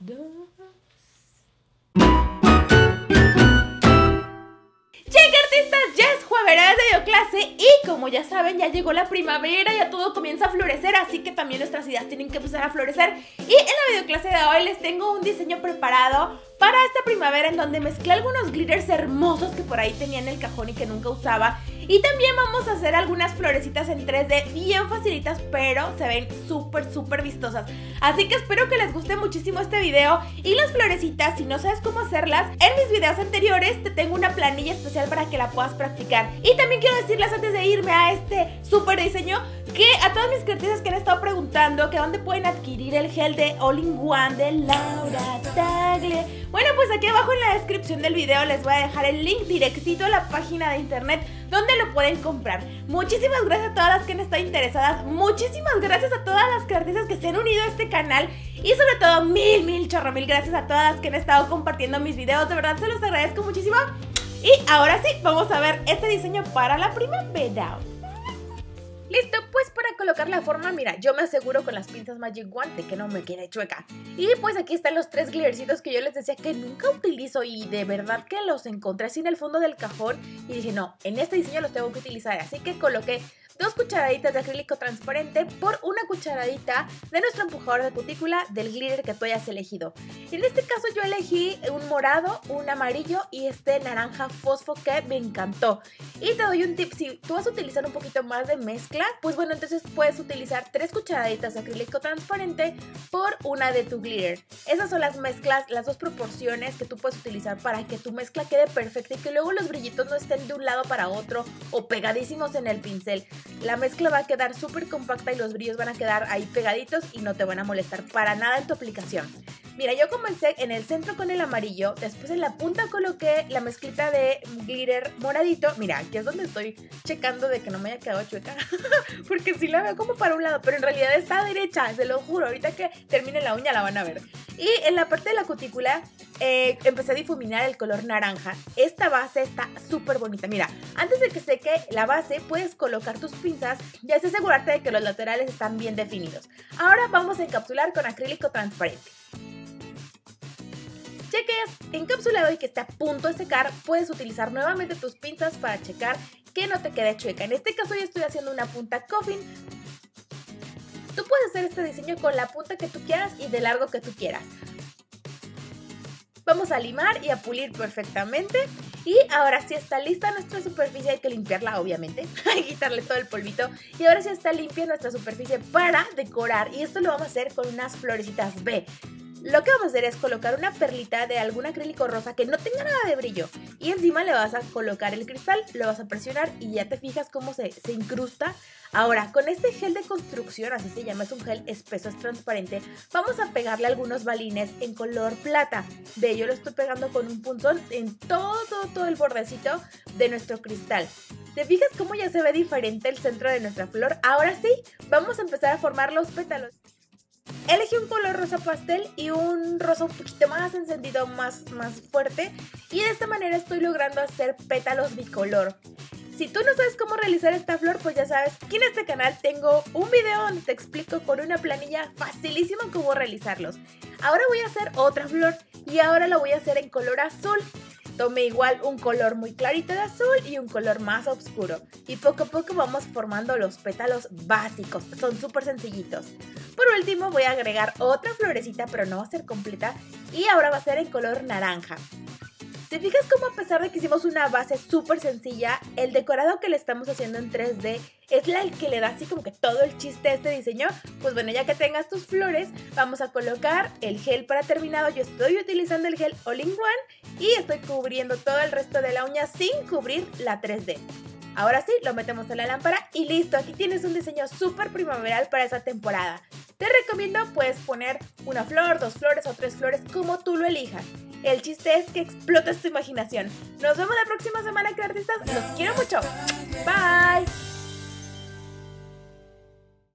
dos. artistas, ya es jueves de clase y como ya saben ya llegó la primavera, ya todo comienza a florecer, así que también nuestras ideas tienen que empezar a florecer y en la videoclase de hoy les tengo un diseño preparado para esta primavera en donde mezclé algunos glitters hermosos que por ahí tenía en el cajón y que nunca usaba. Y también vamos a hacer algunas florecitas en 3D bien facilitas, pero se ven súper, súper vistosas. Así que espero que les guste muchísimo este video. Y las florecitas, si no sabes cómo hacerlas, en mis videos anteriores te tengo una planilla especial para que la puedas practicar. Y también quiero decirles antes de irme a este súper diseño que a todas mis creativas que han estado preguntando que dónde pueden adquirir el gel de All-in-One de Laura Tagle. Bueno, pues aquí abajo en la descripción del video les voy a dejar el link directito a la página de internet donde lo pueden comprar. Muchísimas gracias a todas las que han estado interesadas. Muchísimas gracias a todas las artistas que se han unido a este canal. Y sobre todo, mil, mil, chorro, mil gracias a todas las que han estado compartiendo mis videos. De verdad, se los agradezco muchísimo. Y ahora sí, vamos a ver este diseño para la primavera. Listo, colocar la forma, mira, yo me aseguro con las pinzas Magic Wand que no me quede chueca. Y pues aquí están los tres glittercitos que yo les decía que nunca utilizo y de verdad que los encontré así en el fondo del cajón y dije, no, en este diseño los tengo que utilizar. Así que coloqué dos cucharaditas de acrílico transparente por una cucharadita de nuestro empujador de cutícula del glitter que tú hayas elegido. En este caso yo elegí un morado, un amarillo y este naranja fosfo que me encantó. Y te doy un tip, si tú vas a utilizar un poquito más de mezcla, pues bueno, entonces puedes utilizar tres cucharaditas de acrílico transparente por una de tu glitter. Esas son las mezclas, las dos proporciones que tú puedes utilizar para que tu mezcla quede perfecta y que luego los brillitos no estén de un lado para otro o pegadísimos en el pincel. La mezcla va a quedar súper compacta y los brillos van a quedar ahí pegaditos y no te van a molestar para nada en tu aplicación. Mira, yo comencé en el centro con el amarillo, después en la punta coloqué la mezclita de glitter moradito. Mira, aquí es donde estoy checando de que no me haya quedado chueca, porque sí la veo como para un lado, pero en realidad está derecha, se lo juro, ahorita que termine la uña la van a ver. Y en la parte de la cutícula eh, empecé a difuminar el color naranja. Esta base está súper bonita. Mira, antes de que seque la base, puedes colocar tus pinzas y así asegurarte de que los laterales están bien definidos. Ahora vamos a encapsular con acrílico transparente. Ya que es encapsulado y que está a punto de secar, puedes utilizar nuevamente tus pinzas para checar que no te quede chueca. En este caso yo estoy haciendo una punta coffin. Tú puedes hacer este diseño con la punta que tú quieras y de largo que tú quieras. Vamos a limar y a pulir perfectamente. Y ahora sí está lista nuestra superficie, hay que limpiarla obviamente, hay que quitarle todo el polvito. Y ahora sí está limpia nuestra superficie para decorar. Y esto lo vamos a hacer con unas florecitas B. Lo que vamos a hacer es colocar una perlita de algún acrílico rosa que no tenga nada de brillo y encima le vas a colocar el cristal, lo vas a presionar y ya te fijas cómo se, incrusta. Ahora, con este gel de construcción, así se llama, es un gel espeso, es transparente, vamos a pegarle algunos balines en color plata. De ello lo estoy pegando con un punzón en todo, todo el bordecito de nuestro cristal. ¿Te fijas cómo ya se ve diferente el centro de nuestra flor? Ahora sí, vamos a empezar a formar los pétalos. Elegí un color rosa pastel y un rosa un poquito más encendido, más, más fuerte. Y de esta manera estoy logrando hacer pétalos bicolor. Si tú no sabes cómo realizar esta flor, pues ya sabes que en este canal tengo un video donde te explico con una planilla facilísimo cómo realizarlos. Ahora voy a hacer otra flor y ahora la voy a hacer en color azul. Tome igual un color muy clarito de azul y un color más oscuro. Y poco a poco vamos formando los pétalos básicos. Son súper sencillitos. Por último voy a agregar otra florecita, pero no va a ser completa. Y ahora va a ser en color naranja. ¿Te fijas cómo a pesar de que hicimos una base súper sencilla, el decorado que le estamos haciendo en 3D es la que le da así como que todo el chiste a este diseño? Pues bueno, ya que tengas tus flores, vamos a colocar el gel para terminado. Yo estoy utilizando el gel All-in-One y estoy cubriendo todo el resto de la uña sin cubrir la 3D. Ahora sí, lo metemos en la lámpara y listo, aquí tienes un diseño súper primaveral para esa temporada. Te recomiendo puedes poner una flor, dos flores o tres flores como tú lo elijas. El chiste es que explotes tu imaginación. Nos vemos la próxima semana, artistas. Los quiero mucho. Bye.